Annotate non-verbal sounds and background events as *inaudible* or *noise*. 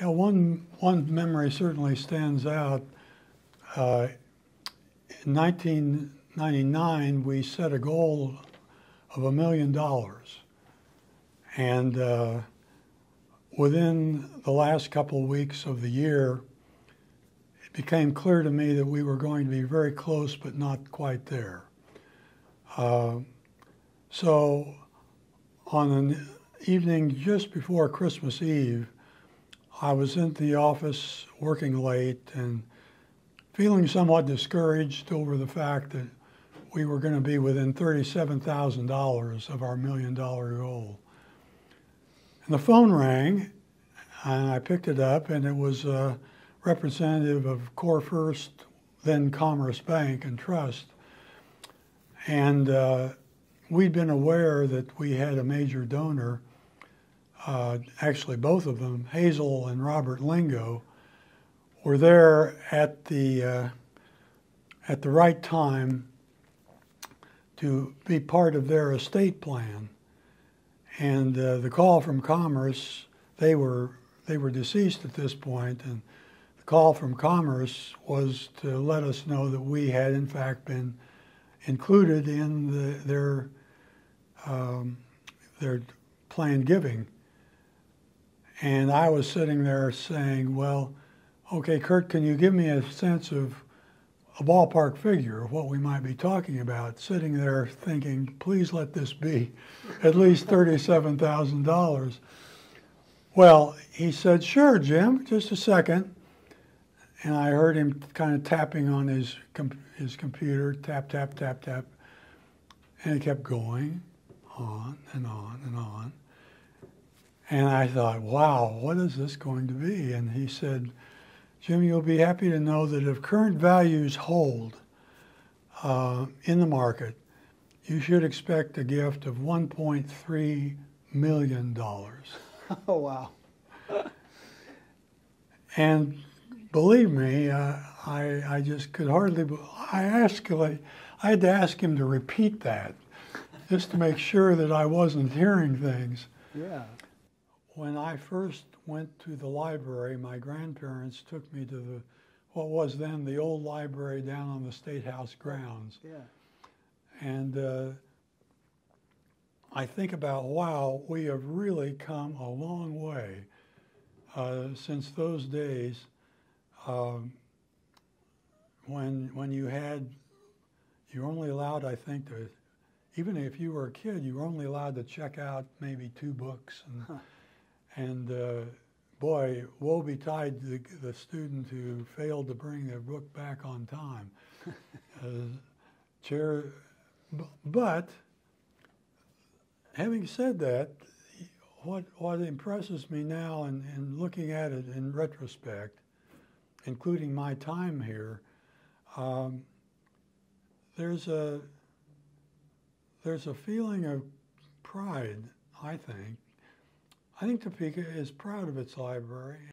Yeah, one, one memory certainly stands out. Uh, in 1999, we set a goal of a million dollars. And uh, within the last couple of weeks of the year, it became clear to me that we were going to be very close, but not quite there. Uh, so, on an evening just before Christmas Eve, I was in the office working late and feeling somewhat discouraged over the fact that we were going to be within $37,000 of our million dollar goal. And the phone rang, and I picked it up, and it was a representative of CoreFirst, then Commerce Bank and Trust. And uh, we'd been aware that we had a major donor uh, actually both of them, Hazel and Robert Lingo, were there at the uh, at the right time to be part of their estate plan. And uh, the call from Commerce, they were they were deceased at this point, and the call from Commerce was to let us know that we had in fact been included in the, their um, their planned giving. And I was sitting there saying, well, okay, Kurt, can you give me a sense of a ballpark figure of what we might be talking about? Sitting there thinking, please let this be at least $37,000. Well, he said, sure, Jim, just a second. And I heard him kind of tapping on his, com- his computer, tap, tap, tap, tap. And it kept going on and on and on. And I thought, wow, what is this going to be? And he said, Jim, you'll be happy to know that if current values hold uh, in the market, you should expect a gift of $1.3 million. *laughs* Oh, wow. and believe me, uh, I, I just could hardly, I asked, I had to ask him to repeat that just to make sure that I wasn't hearing things. Yeah. When I first went to the library, my grandparents took me to the what was then the old library down on the State House grounds. Yeah. And uh, I think about, wow, we have really come a long way uh, since those days um, when, when you had, you were only allowed, I think, to, even if you were a kid, you were only allowed to check out maybe two books. And. And uh, boy, woe betide the, the student who failed to bring their book back on time. *laughs* uh, chair, but having said that, what what impresses me now, in, in looking at it in retrospect, including my time here, um, there's a there's a feeling of pride. I think I think Topeka is proud of its library.